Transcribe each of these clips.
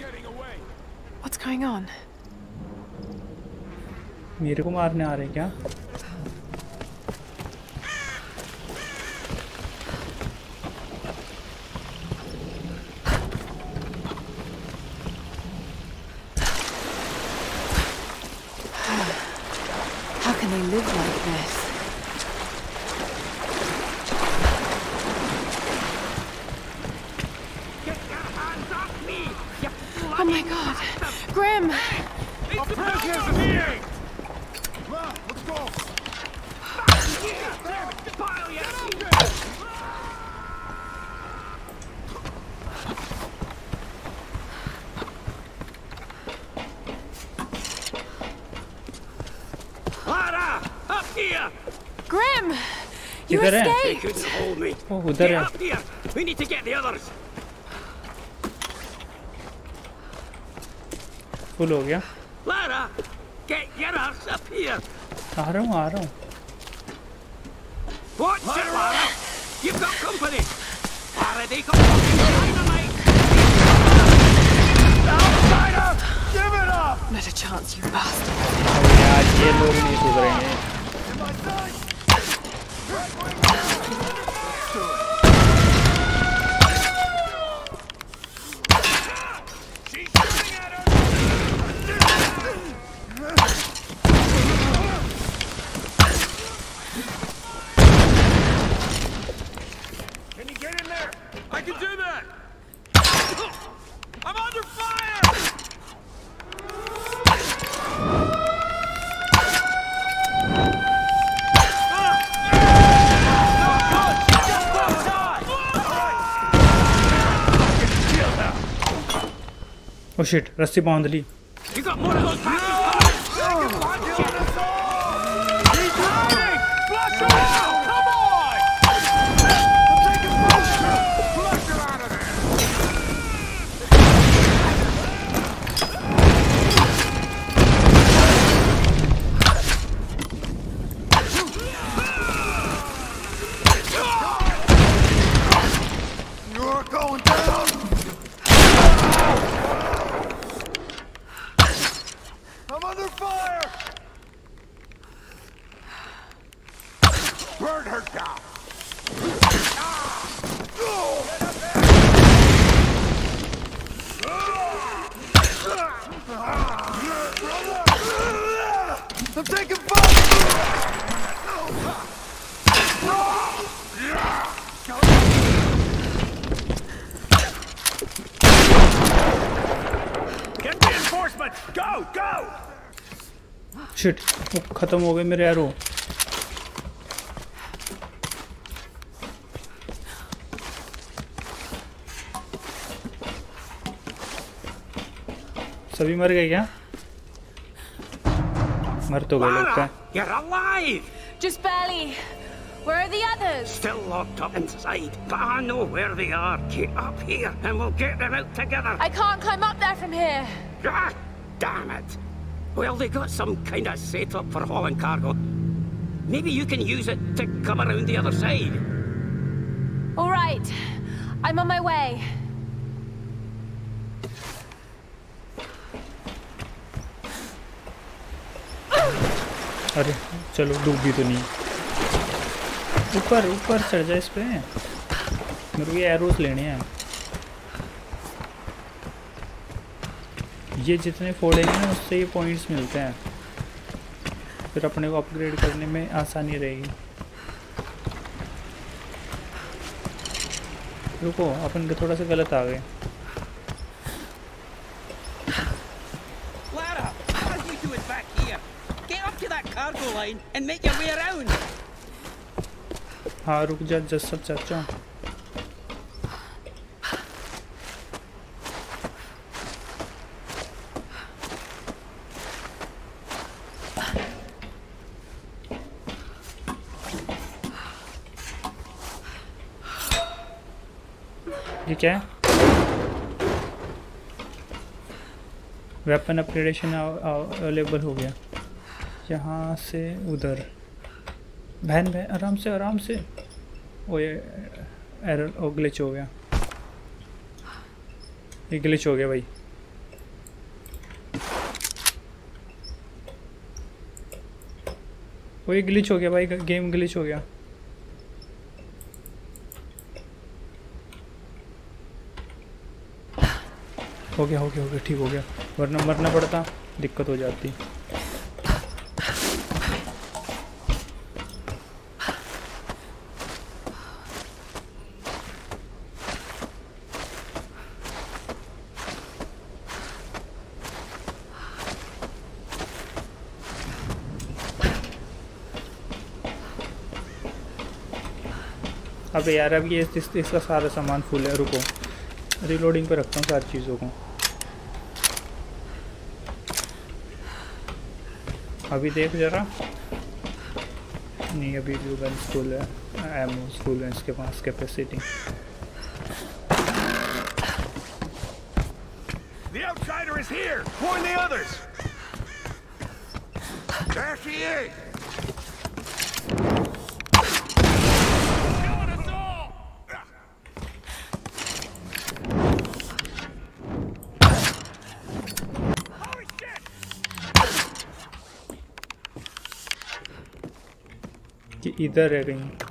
What's going on? मेरे को मारने आ रहे हैं क्या here! Grim! You किधर है? They escaped! couldn't hold me. ओह उधर Get है up here! We need to get the others. Full हो गया Lara! Get your ass up here! आ रहा हूँ आ रहा हूँ Watch it, Lara! You've got company! Faraday got fucking dynamite! Outsider! Give it up! Not a chance, you bastard. अरे यार ये लोग नहीं सुधरेंगे can you get in there? I can do that! I'm under fire! ओ shit रस्सी बाँध ली under fire! Burn her down! I'm taking fire! Get reinforcements! Go! Go! Shit वो खत्म हो गए मेरे एरो सभी मर गए क्या मर तो गए लगता है You're alive! Just barely. Where are the others? Still locked up inside, but I know where they are. Get up here and we'll get them out together. I can't climb up there from here. Ah, damn it. Well, they got some kind of setup for hauling cargo. Maybe you can use it to come around the other side. All right. I'm on my way. अरे चलो डूबी तो नहीं ऊपर ऊपर चढ़ जाए इस पे मेरे को ये एरोस लेने हैं ये जितने फोड़ेंगे ना उससे ये पॉइंट्स मिलते हैं। फिर अपने को अपग्रेड करने में आसानी रहेगी। रुको अपन के थोड़ा सा गलत आ गए। Lara, what are you doing क्या है। वेपन अपग्रेडेशन अवेलेबल हो गया। यहाँ से उधर। बहन बहन आराम से आराम से। ओ, ये एरर ओ ग्लिच हो गया। ये ग्लिच हो गया भाई। वो ये ग्लिच हो गया भाई गेम ग्लिच हो गया। हो गया हो गया हो गया ठीक हो गया। वरना मरना पड़ता दिक्कत हो जाती। अबे यार अब ये इस, इसका सारा सामान फुल है रुको। रिलोडिंग पे रखता हूँ सारी चीज़ों को। अभी देख जरा नहीं अभी भी गन स्कूल है एमओ स्कूल है इसके पास capacity The outsider is here! Warn the others! There she is! इधर है कहीं।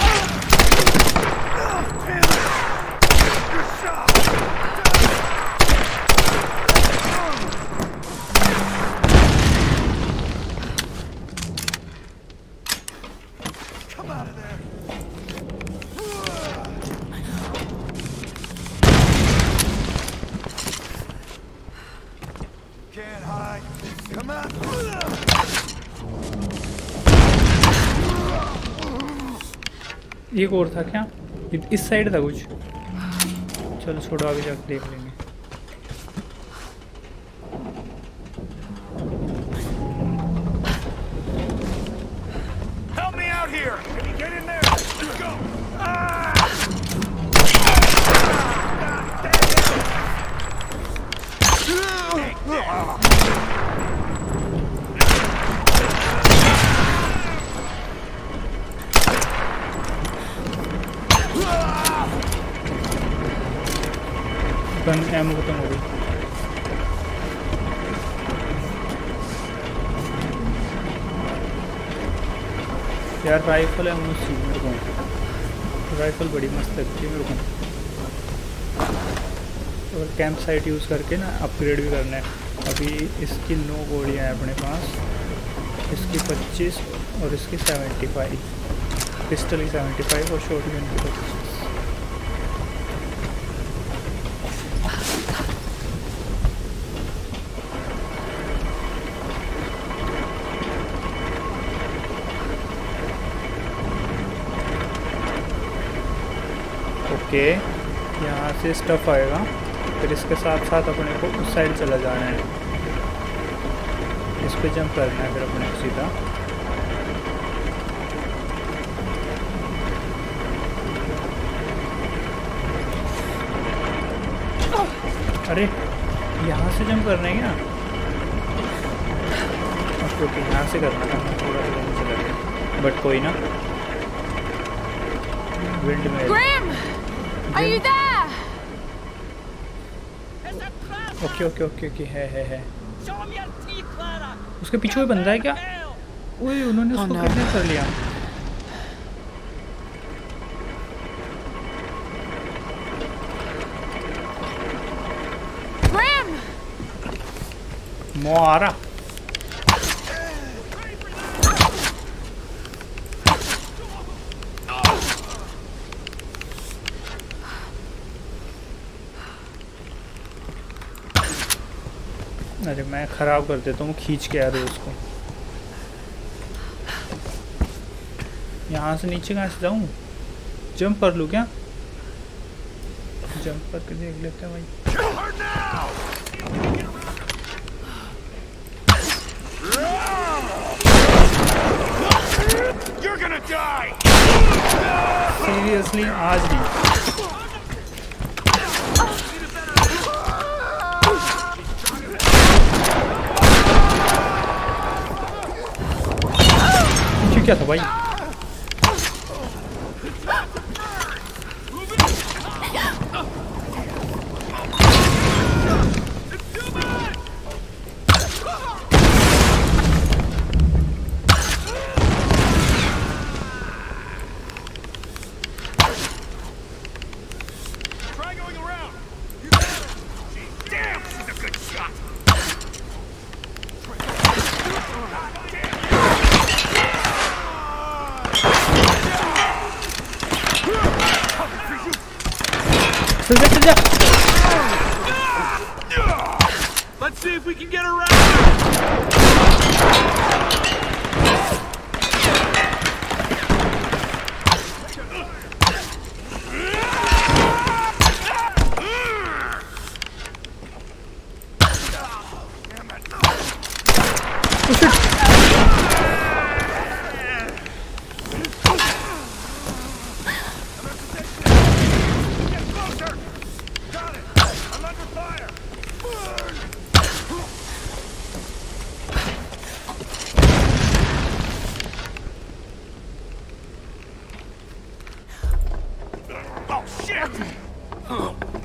एक और था क्या? इस साइड था कुछ? चलो छोड़ो आगे जाकर देख लेंगे। Help गन एमो खत्म हो गई। यार राइफल है मुझसे मेरे को। राइफल बड़ी मस्त लगती है मेरे को। और कैंप साइट यूज़ करके ना अपग्रेड भी करना है। अभी इसकी नौ गोलियाँ हैं अपने पास। इसकी 25 और इसकी 75 पिस्टल की 75 और शॉर्ट गन की 25 ओके यहाँ से स्टफ़ आएगा। फिर इसके साथ साथ अपने को उस साइड चला जाना है। इस पर जंप करना है फिर अपने को सीधा। अरे, यहाँ से जंप करना है क्या? ओके ओके यहाँ से करना था थोड़ा सा बट कोई ना। विंड में! Are you there? Okay okay okay okay है है है उसके पीछे कोई बंदा है क्या ओए उन्होंने उसको no. किडनैप कर लिया Grim! अरे मैं ख़राब कर देता हूँ, खींच के आ रहे उसको। यहाँ से नीचे कहाँ से जाऊँ? जंप कर लूँ क्या? जंप करके देख लेते हैं भाई! सीरियसली आज नहीं। 行けばい直接直接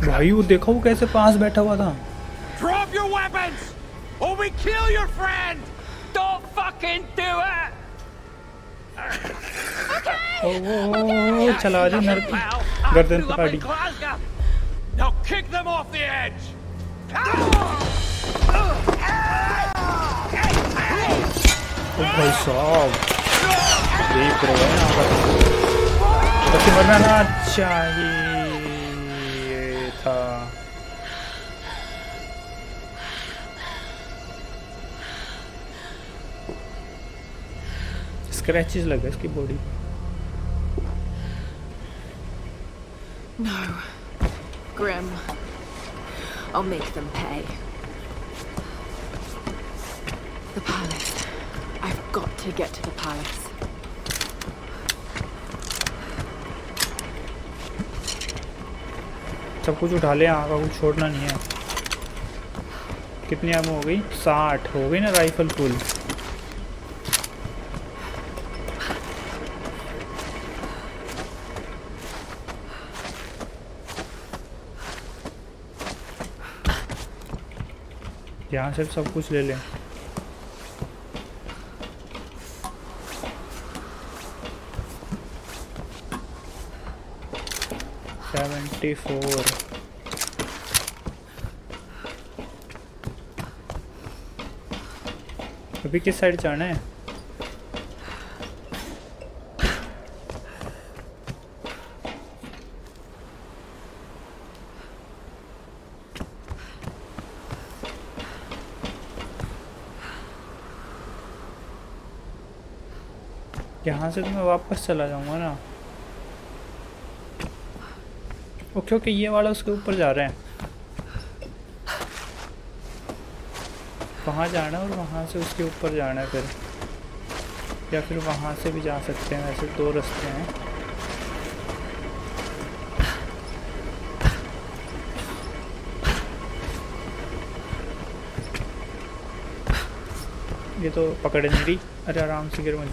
भाई वो देखो वो कैसे पास बैठा हुआ था Drop your weapons! Or we kill your friend! Don't fucking do it! ओ, ओ, ओ, चला जी नर Pal, गर्दन पकड़. Now kick them off the edge! ओ भाई साहब देख रहे हैं यहाँ पर बच्चे मरना ना चाहिए था स्क्रैचेस लगे इसकी body No. Grim. I'll make them pay. The palace. I've got to get to the palace. सब कुछ उठा ले, यहाँ कुछ छोड़ना नहीं है। कितनी आम हो गई? साठ। हो गई ना राइफल फुल? यहाँ से सब कुछ ले लें। सेवेंटी फोर अभी किस साइड जाना है? यहाँ से तो मैं वापस चला जाऊँगा ना। ओके ओके, ये वाला उसके ऊपर जा रहा है। वहाँ जाना है और वहाँ से उसके ऊपर जाना है फिर। या फिर वहाँ से भी जा सकते हैं वैसे दो रास्ते हैं। ये तो पकड़ नहीं रही। अरे आराम से गिर मत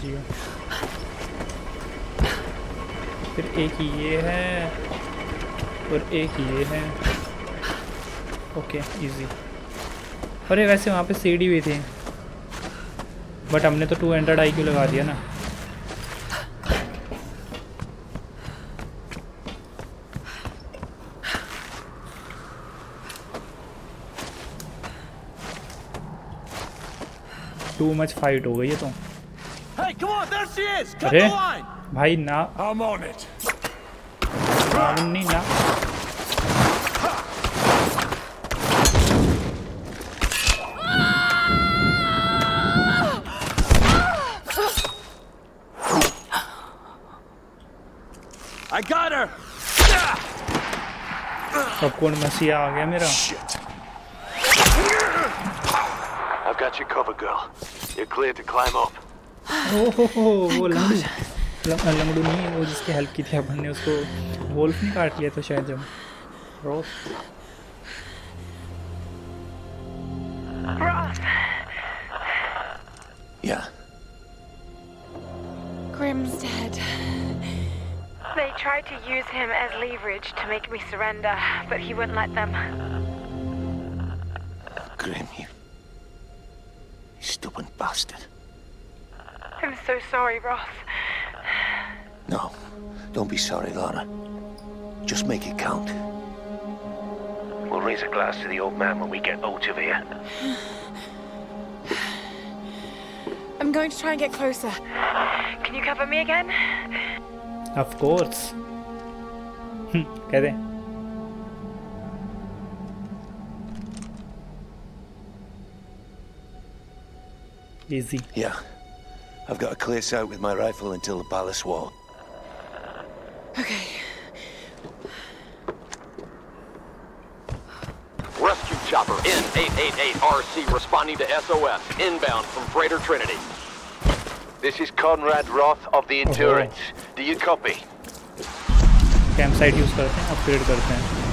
फिर एक ये है। और एक ये है। ओके इजी अरे वैसे वहाँ पे सीढ़ी भी थी। बट हमने तो टू हंड्रेड आई क्यू लगा दिया ना। टू मच फाइट हो गई है तो। अरे भाई ना. नहीं ना I got her! पॉपकॉर्न मसीहा आ गया मेरा। I've got you covered, girl. You're clear to climb up. Oh, वो लंगड़ू लंग- लंगड़ू नहीं वो जिसकी हेल्प की थी अपन ने उसको वोल्फ ने काट लिया था शायद जब। Ross use him as leverage to make me surrender, but he wouldn't let them. Grim, you. You stupid bastard. I'm so sorry, Ross. No. Don't be sorry, Lara. Just make it count. We'll raise a glass to the old man when we get out of here. I'm going to try and get closer. Can you cover me again? Off course कहते easy Yeah. I've got to clear sight with my rifle until the palace wall. Okay. Rescue chopper N888RC responding to SOS inbound from Freighter Trinity. This is Conrad Roth of the Endurance. Do you copy? Camp site use करते हैं upgrade करते हैं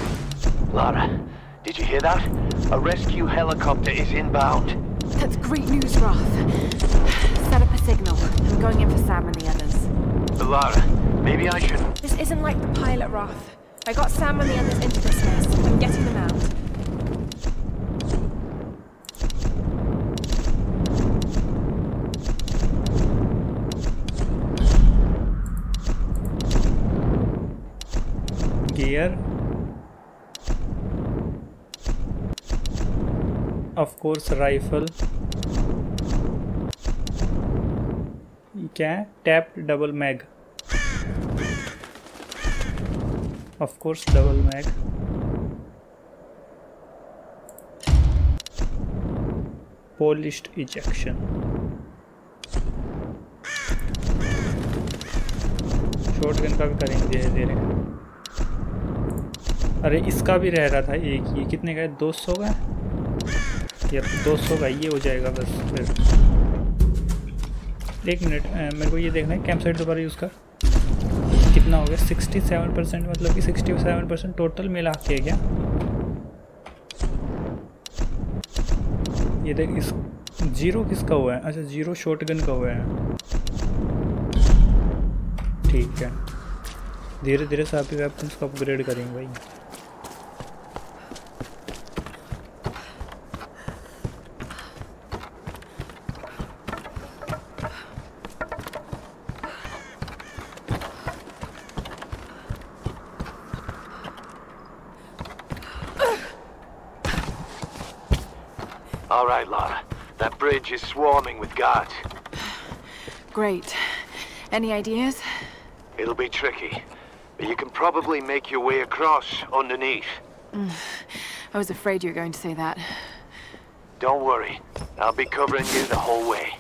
Lara, did you hear that? A rescue helicopter is inbound. That's great news, Roth. Set up a signal. I'm going in for Sam and the others. Lara, maybe I should. This isn't like the pilot, Roth. I got Sam and the others into this mess. I'm getting them out. Gear of course rifle क्या है tap double mag of course double mag polished ejection shotgun का भी करेंगे धीरे धीरे अरे इसका भी रह रहा था एक ये कितने का है? दो सौ का? या दो सौ का ये हो जाएगा बस फिर। एक मिनट मेरे को ये देखना है कैंप साइट दोबारा यूज़ कर। कितना हो गया? सिक्सटी सेवन परसेंट मतलब कि सिक्सटी सेवन परसेंट टोटल मिला के क्या? ये देख, इस ज़ीरो किसका हुआ है? अच्छा ज़ीरो शॉर्ट गन का हुआ है। ठीक है। धीरे धीरे से आप वेपन्स को अपग्रेड करेंगे भाई। swarming with guards. Great. Any ideas? It'll be tricky, but you can probably make your way across underneath. I was afraid you were going to say that. Don't worry. I'll be covering you the whole way.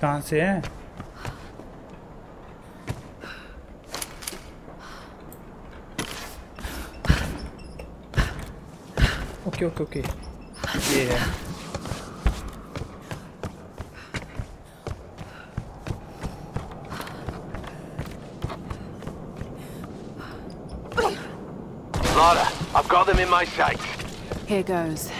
कहाँ से है okay okay okay ये है Lara, I've got them in my sights. Here goes.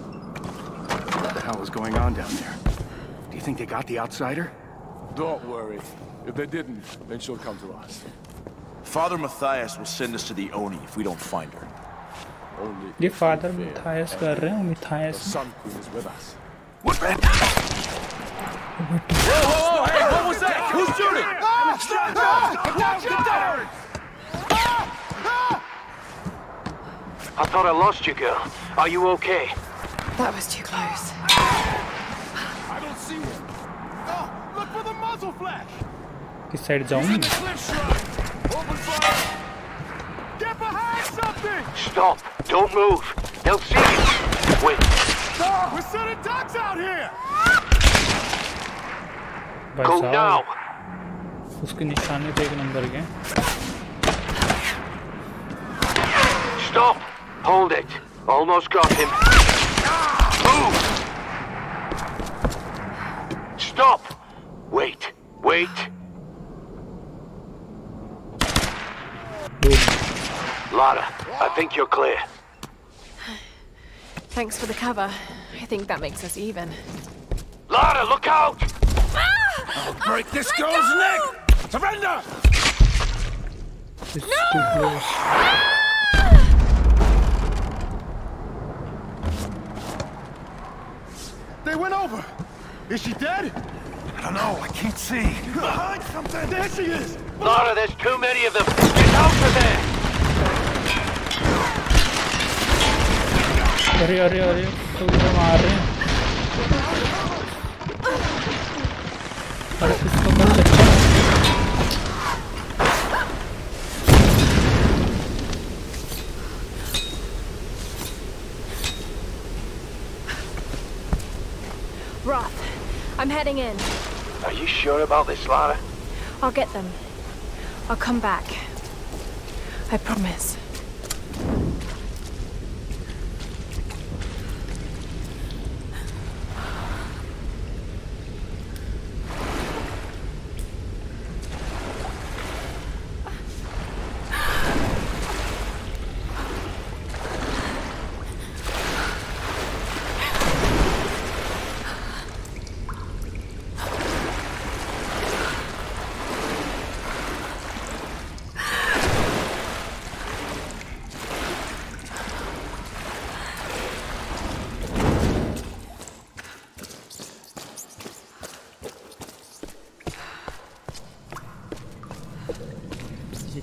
What the hell is going on down there? Do you think they got the outsider? Don't worry. If they didn't, then she'll come to us. Father Matthias will send us to the Oni if we don't find her. Only ये if father we fail. मिथायस कर रहे हैं The मिथायस Sun Queen is with us. What the? Oh, hey, what was that? Who's shooting? I thought I lost you, girl. Are you okay? That was too close. him. Oh, look for the muzzle flash! किस side जाऊँ Cliff shrine! Open fire! Get behind something! Stop! Don't move! They'll see you! Wait, We're sending ducks out here! भाई go साहब now! उसके निशाने तो एक number के Stop! Hold it! Almost got him. Move! Stop! Wait, wait. Lara, I think you're clear. Thanks for the cover. I think that makes us even. Lara, look out! Ah! I'll break this girl's neck! Surrender! It's too close. They went over! Is she dead? I don't know. I can't see. Behind something! There she is! Lara, there's too many of them. Get out of there! अरे अरे अरे तो उधर मार रहे हैं अरे किसको कर सकते हैं Roth, I'm heading in. Are you sure about this, Lara? I'll get them. I'll come back. I promise.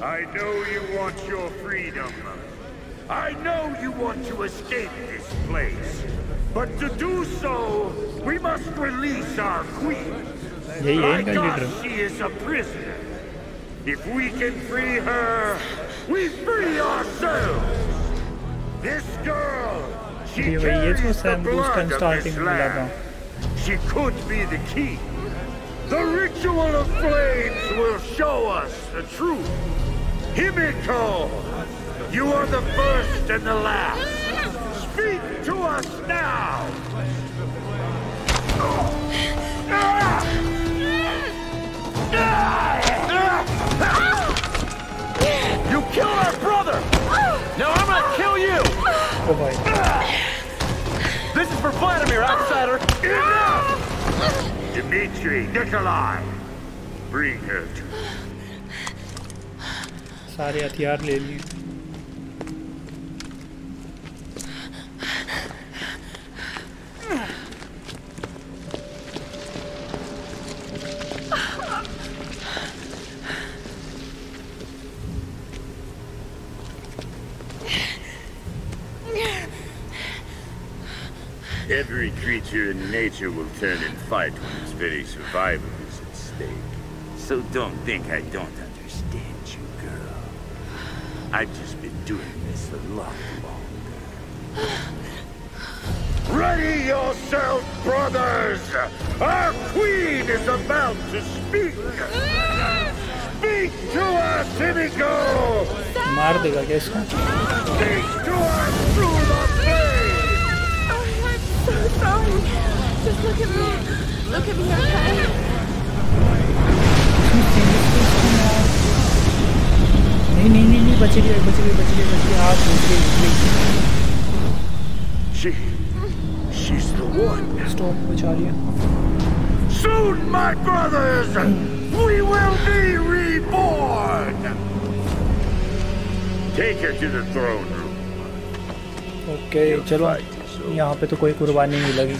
I know you want your freedom. I know you want to escape this place. But to do so, we must release our queen. Yeah, yeah, she is a prisoner. If we can free her, we free ourselves. This girl, she carries the blood of this land. She could be the key. The ritual of flames will show us the truth. Himiko! You are the first and the last! Speak to us now! You killed our brother! Now I'm gonna kill you! Oh my. This is for Vladimir, outsider! Enough! Dmitri, Nikolai! Bring her to सारे हथियार ले लिए Every creature in nature will turn and fight when its very survival is at stake. So don't think I don't understand you, girl. I've just been doing this a lot longer. Ready yourself, brothers! Our queen is about to speak! Speak to us, Himiko! मार देगा क्या इसको Speak to us through the flame! Oh, I'm so sorry. Just look at me. Look at me, okay? नहीं नहीं नहीं नहीं बच गई बच गई बच गई बच गई आग बुझ गई She... she's the one. Stop बचा Soon, my brothers! we will be reborn! Take her to the throne room. Okay चलो यहाँ पे तो कोई कुर्बानी नहीं लगी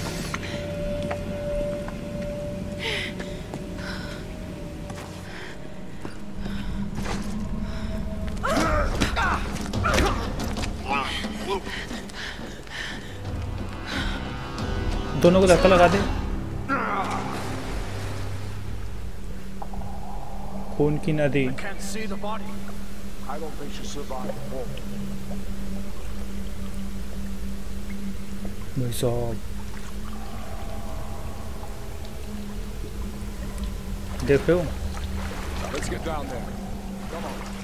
दोनों को धक्का लगा दे खून की नदी. Oh. भाई साहब देख रहे हो Let's get down there. Come on.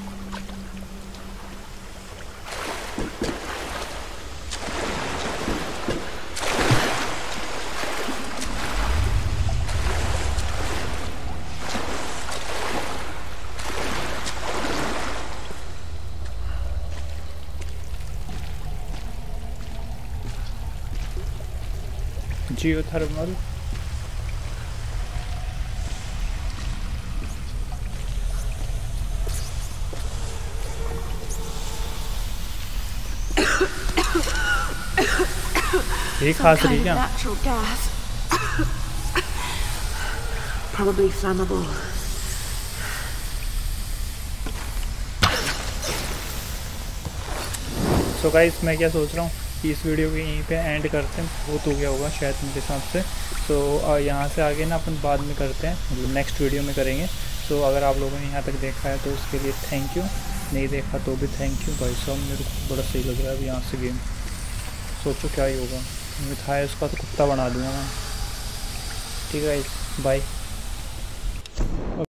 Thermal ये खास रही क्या. Probably flammable. सो गाइस मैं क्या सोच रहा हूँ कि इस वीडियो को यहीं पे एंड करते हैं। बहुत हो गया होगा शायद मेरे हिसाब से। सो यहाँ से आगे ना अपन बाद में करते हैं। मतलब नेक्स्ट वीडियो में करेंगे। सो अगर आप लोगों ने यहाँ तक देखा है तो उसके लिए थैंक यू नहीं देखा तो भी थैंक यू भाई साहब, मेरे को बड़ा सही लग रहा है अभी यहाँ से गेम सोचो क्या ही होगा। मिठाई उसका तो कुत्ता बना दूँगा मैं। ठीक है बाय